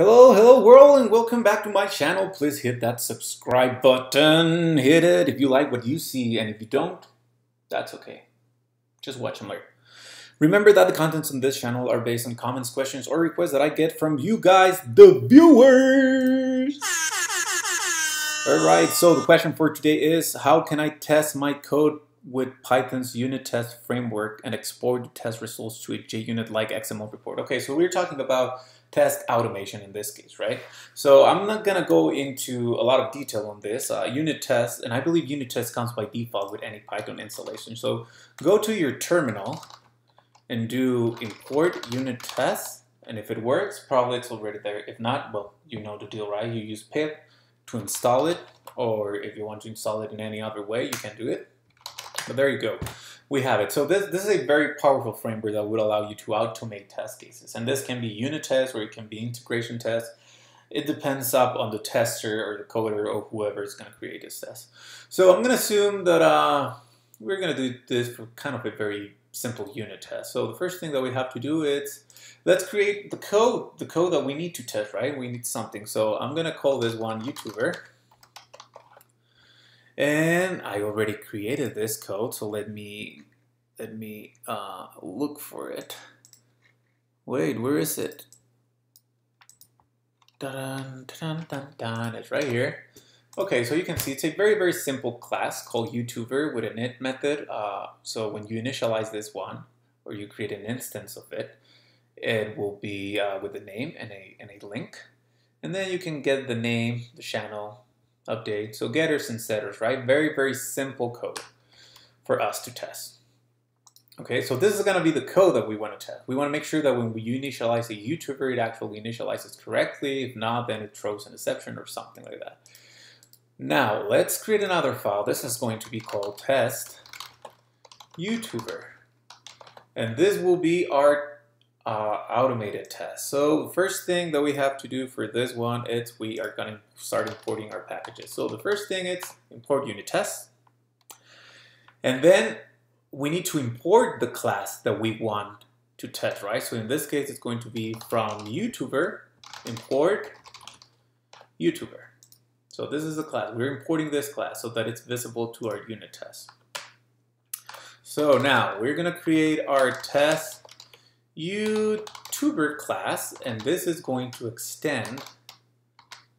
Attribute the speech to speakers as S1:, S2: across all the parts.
S1: Hello, hello world, and welcome back to my channel. Please hit that subscribe button. Hit it if you like what you see, and if you don't, that's okay. Just watch and learn. Remember that the contents on this channel are based on comments, questions, or requests that I get from you guys, the viewers. Alright, so the question for today is, how can I test my code with Python's unit test framework and export the test results to a JUnit-like XML report? Okay, so we're talking about test automation in this case, right? So I'm not gonna go into a lot of detail on this. Uh, unit test, and I believe unit test comes by default with any Python installation. So go to your terminal and do import unit test. And if it works, probably it's already there. If not, well, you know the deal, right? You use pip to install it, or if you want to install it in any other way, you can do it. But there you go. We have it. So this, this is a very powerful framework that would allow you to automate test cases. And this can be unit tests or it can be integration tests. It depends up on the tester or the coder or whoever is going to create this test. So I'm going to assume that uh, we're going to do this for kind of a very simple unit test. So the first thing that we have to do is let's create the code, the code that we need to test, right? We need something. So I'm going to call this one YouTuber. And I already created this code, so let me let me uh, look for it. Wait, where is it? Dun, dun, dun, It's right here. Okay, so you can see it's a very, very simple class called YouTuber with an init method. Uh, so when you initialize this one, or you create an instance of it, it will be uh, with a name and a, and a link. And then you can get the name, the channel, update. So getters and setters, right? Very, very simple code for us to test. Okay, so this is going to be the code that we want to test. We want to make sure that when we initialize a YouTuber, it actually initializes correctly. If not, then it throws an exception or something like that. Now, let's create another file. This is going to be called test YouTuber. And this will be our uh, automated test. So first thing that we have to do for this one is we are going to start importing our packages. So the first thing is import unit test. And then we need to import the class that we want to test, right? So in this case, it's going to be from YouTuber, import YouTuber. So this is a class. We're importing this class so that it's visible to our unit test. So now we're going to create our test YouTuber class, and this is going to extend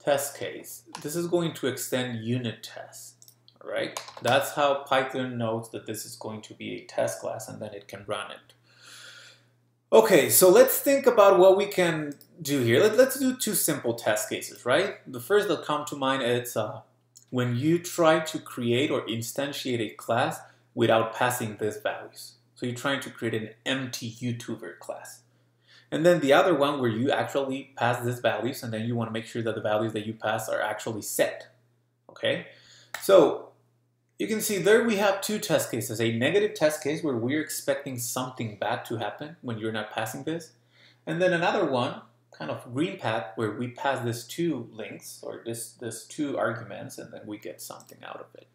S1: test case. This is going to extend unit test, right? That's how Python knows that this is going to be a test class and then it can run it. Okay, so let's think about what we can do here. Let, us do two simple test cases, right? The first that come to mind is uh, when you try to create or instantiate a class without passing these values. So you're trying to create an empty YouTuber class. And then the other one where you actually pass these values and then you want to make sure that the values that you pass are actually set. Okay? So you can see there we have two test cases. A negative test case where we're expecting something bad to happen when you're not passing this. And then another one, kind of green path, where we pass this two links or this, this two arguments and then we get something out of it.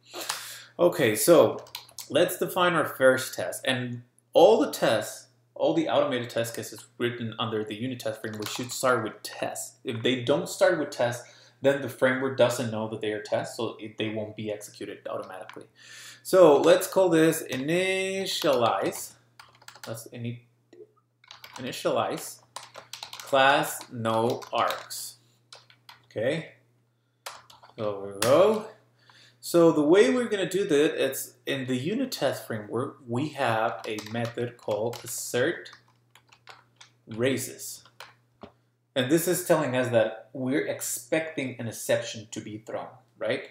S1: Okay, so let's define our first test. And all the tests, all the automated test cases written under the unit test framework should start with tests. If they don't start with tests, then the framework doesn't know that they are tests, so it, they won't be executed automatically. So let's call this initialize. Let's ini initialize class no args. Okay. So we go. So the way we're going to do that, it's in the unit test framework, we have a method called assert raises. And this is telling us that we're expecting an exception to be thrown, right?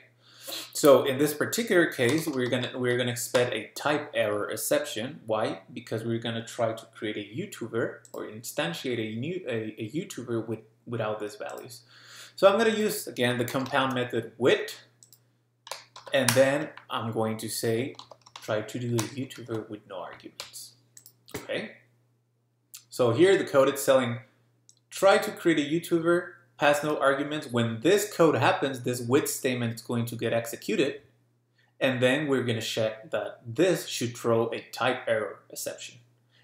S1: So in this particular case, we're gonna we're gonna expect a type error exception. Why? Because we're gonna try to create a YouTuber or instantiate a new a, a YouTuber with without these values. So I'm gonna use again the compound method with and then I'm going to say, try to do a YouTuber with no arguments. Okay? So here the code is telling, try to create a YouTuber, pass no arguments. When this code happens, this with statement is going to get executed. And then we're going to check that this should throw a type error exception.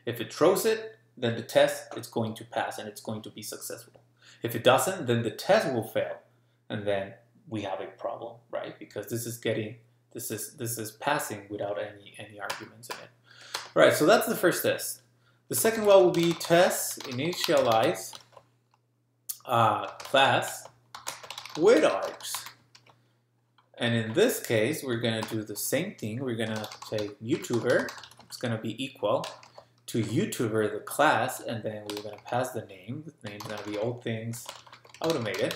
S1: If it throws it, then the test is going to pass and it's going to be successful. If it doesn't, then the test will fail, and then we have a problem, right? Because this is getting this is this is passing without any any arguments in it. All right, so that's the first test. The second one will be test initialize uh, class with args. And in this case, we're gonna do the same thing. We're gonna say YouTuber, it's gonna be equal to YouTuber, the class, and then we're gonna pass the name. The name's gonna be all things automated.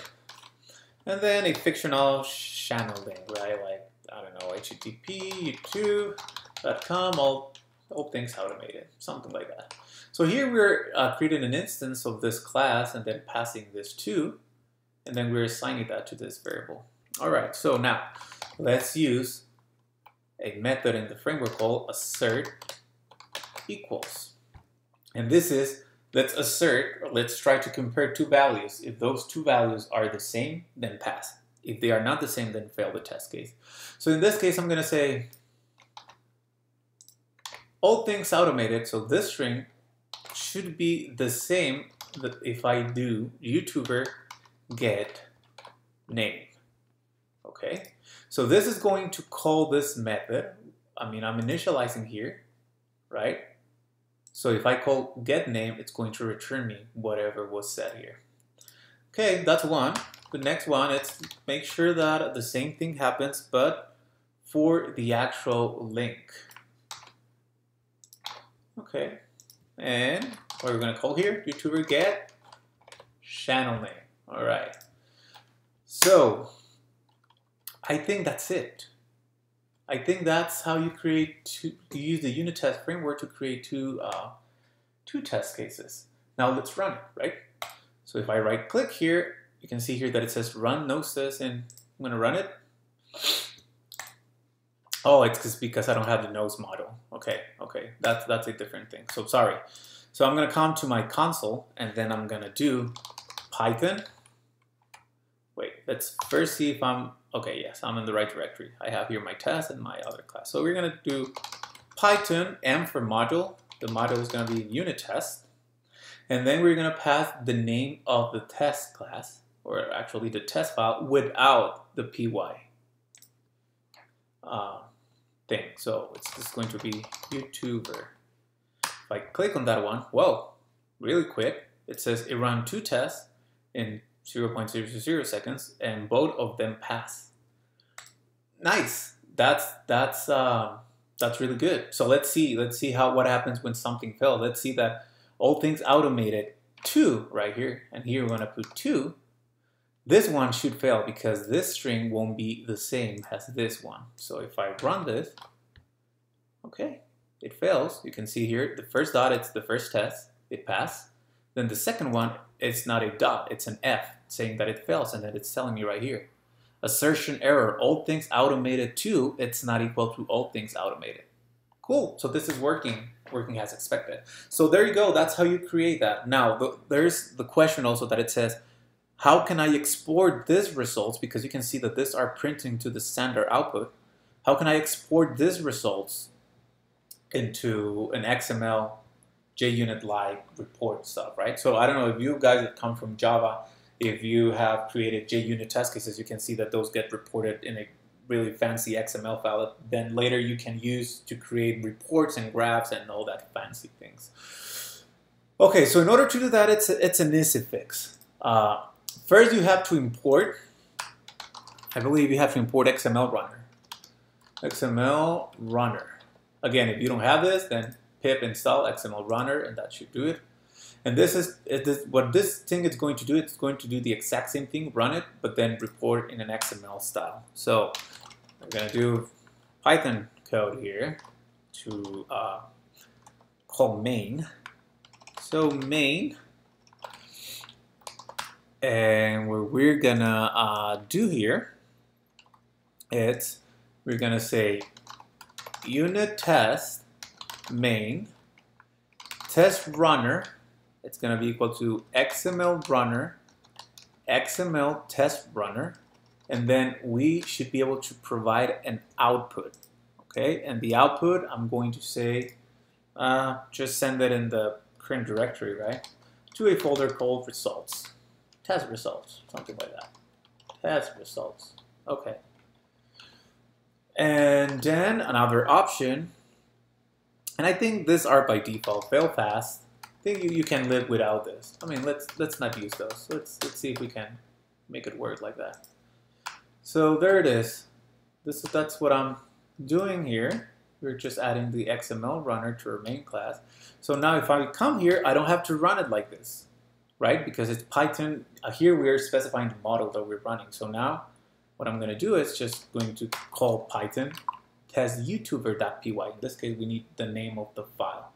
S1: And then a fictional channel name, right? Like, I don't know, HTTP, YouTube.com, all, all things automated, something like that. So here we're uh, creating an instance of this class and then passing this to, and then we're assigning that to this variable. All right, so now let's use a method in the framework called assert equals. And this is, let's assert, or let's try to compare two values. If those two values are the same, then pass. If they are not the same, then fail the test case. So in this case, I'm going to say all things automated. So this string should be the same that if I do YouTuber get name. Okay, so this is going to call this method. I mean, I'm initializing here, right? So if I call get name, it's going to return me whatever was set here. Okay, that's one. The next one, it's make sure that the same thing happens, but for the actual link. Okay, and what we're gonna call here, YouTuber get channel name. All right. So I think that's it. I think that's how you create two, you use the unit test framework to create two, uh, two test cases. Now let's run it, right? So if I right click here, you can see here that it says run Nosetests and I'm gonna run it. Oh, it's just because I don't have the nose model. Okay, okay, that's, that's a different thing. So sorry. So I'm gonna come to my console and then I'm gonna do Python. Wait, let's first see if I'm Okay, yes, I'm in the right directory. I have here my test and my other class. So we're going to do Python M for module. The module is going to be unit test. And then we're going to pass the name of the test class, or actually the test file, without the py uh, thing. So it's just going to be YouTuber. If I click on that one, whoa, really quick. It says it ran two tests in 0.000 seconds, and both of them pass. Nice. That's that's uh, that's really good. So let's see. Let's see how what happens when something fails. Let's see that all things automated two right here, and here we're gonna put two. This one should fail because this string won't be the same as this one. So if I run this, okay, it fails. You can see here the first dot, it's the first test, it passed. Then the second one, it's not a dot, it's an F saying that it fails and that it's telling me right here. Assertion error, all things automated to, it's not equal to all things automated. Cool, so this is working, working as expected. So there you go, that's how you create that. Now, the, there's the question also that it says, how can I export these results? Because you can see that these are printing to the standard output. How can I export these results into an XML JUnit-like report stuff, right? So I don't know if you guys have come from Java, if you have created JUnit test cases, you can see that those get reported in a really fancy XML file then later you can use to create reports and graphs and all that fancy things. Okay, so in order to do that, it's, it's an easy fix. Uh, first, you have to import, I believe you have to import XML runner. XML runner. Again, if you don't have this, then pip install XML runner and that should do it. And this is what this thing is going to do. It's going to do the exact same thing, run it, but then report in an XML style. So I'm going to do Python code here to uh, call main. So main, and what we're gonna uh, do here is we're gonna say unit test main test runner it's going to be equal to XML runner, XML test runner, and then we should be able to provide an output. Okay, and the output, I'm going to say, uh, just send it in the current directory, right, to a folder called results. test results, something like that. Test results. Okay. And then another option, and I think this are by default, fail fast. You, you can live without this. I mean, let's let's not use those. Let's let's see if we can make it work like that. So there it is. This is that's what I'm doing here. We're just adding the XML runner to our main class. So now if I come here, I don't have to run it like this, right? Because it's Python. Uh, here we're specifying the model that we're running. So now what I'm going to do is just going to call Python test youtuber.py. In this case, we need the name of the file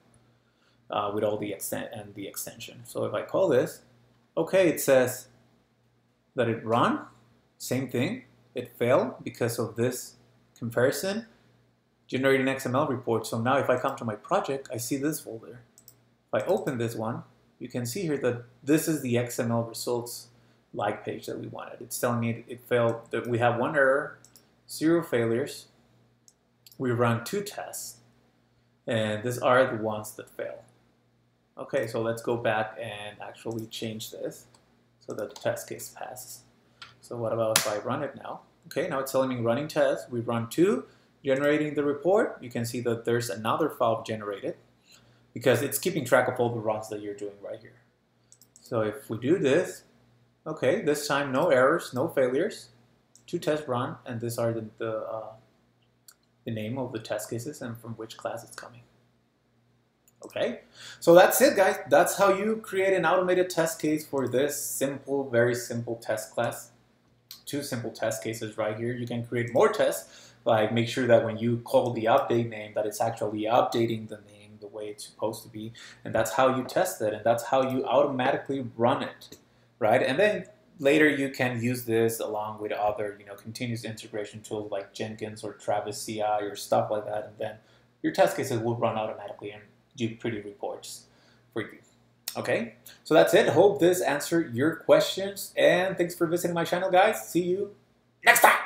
S1: uh, with all the extent and the extension. So if I call this, okay, it says that it run, same thing, it failed because of this comparison, generating XML report. So now if I come to my project, I see this folder. If I open this one, you can see here that this is the XML results like page that we wanted. It's telling me it, failed, that we have one error, zero failures. We run two tests, and these are the ones that fail. Okay, so let's go back and actually change this so that the test case passes. So what about if I run it now? Okay, now it's telling me running test. We run two, generating the report. You can see that there's another file generated because it's keeping track of all the runs that you're doing right here. So if we do this, Okay, this time no errors, no failures. Two tests run, and these are the, the, uh, the name of the test cases and from which class it's coming. Okay, so that's it guys. That's how you create an automated test case for this simple, very simple test class. Two simple test cases right here. You can create more tests, like make sure that when you call the update name that it's actually updating the name the way it's supposed to be. And that's how you test it, and that's how you automatically run it right? And then later you can use this along with other, you know, continuous integration tools like Jenkins or Travis CI or stuff like that, and then your test cases will run automatically and do pretty reports for you. Okay, so that's it. Hope this answered your questions, and thanks for visiting my channel, guys. See you next time.